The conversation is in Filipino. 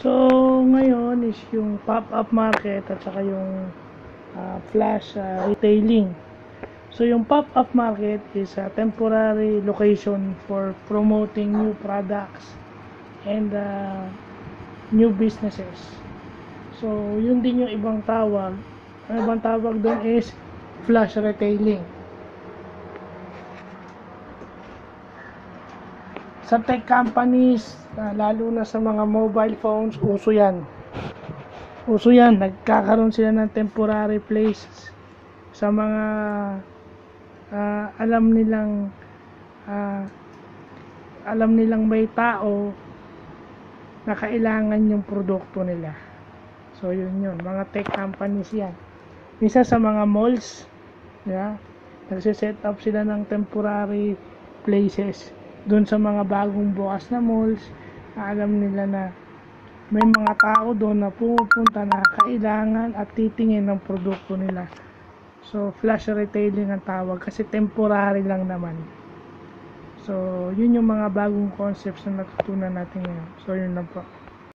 So, ngayon is yung pop-up market at saka yung ah, flash ah, retailing. So, yung pop-up market is a temporary location for promoting new products and ah, new businesses. So, yun din yung ibang tawag. Ang ibang tawag doon is flash retailing. Sa tech companies, ah, lalo na sa mga mobile phones, uso yan. Uso yan. Nagkakaroon sila ng temporary places sa mga ah, alam nilang ah, alam nilang may tao na kailangan yung produkto nila. So, yun yun. Mga tech companies yan. Isa sa mga malls, yeah, nagsiset up sila ng temporary places doon sa mga bagong bukas na malls. Alam nila na may mga tao doon na pumupunta na kailangan at titingin ng produkto nila. So, flash retailing ang tawag kasi temporary lang naman. So, yun yung mga bagong concepts na natutunan natin ngayon. So, yun lang po.